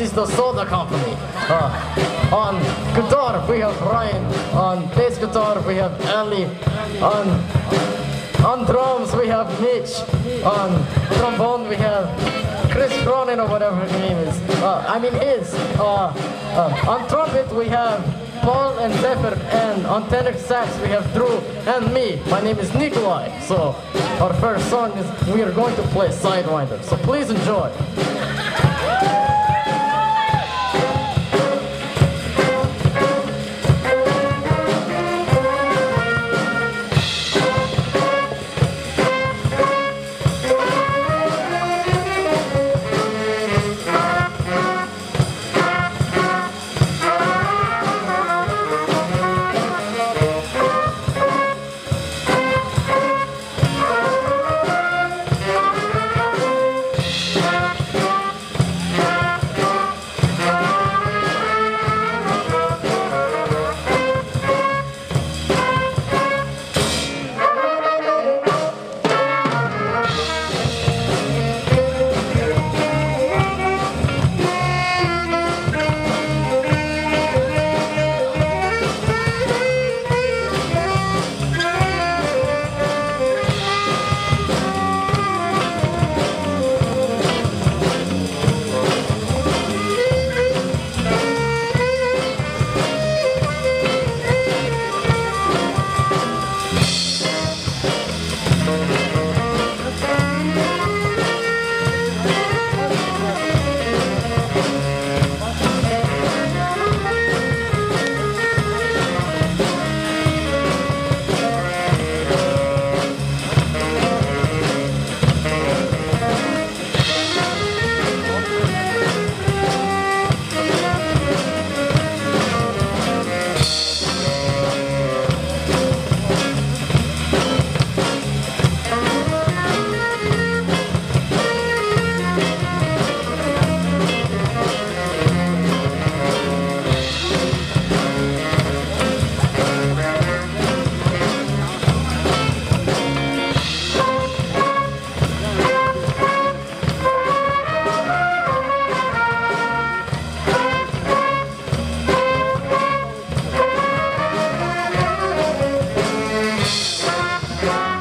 is the Soda Company. Uh, on guitar, we have Ryan. On bass guitar, we have Ellie. On, on drums, we have Mitch. On trombone, we have Chris Cronin or whatever his name is. Uh, I mean is. Uh, uh, on trumpet, we have Paul and Zephyr, and on tenor sax we have Drew and me. My name is Nikolai. So our first song is we are going to play Sidewinder. So please enjoy. Yeah.